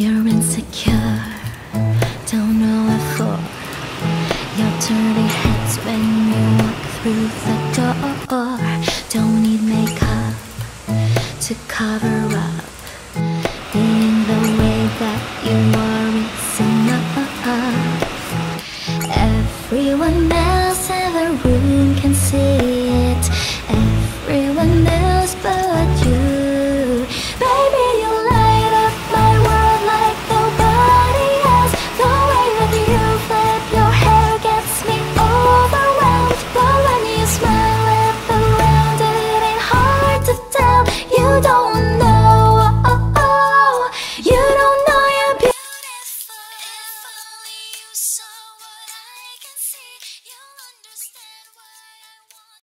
You're insecure, don't know what for. Your dirty heads when you walk through the door. Don't need makeup to cover up. Being the way that you are is enough. Everyone else in the room. you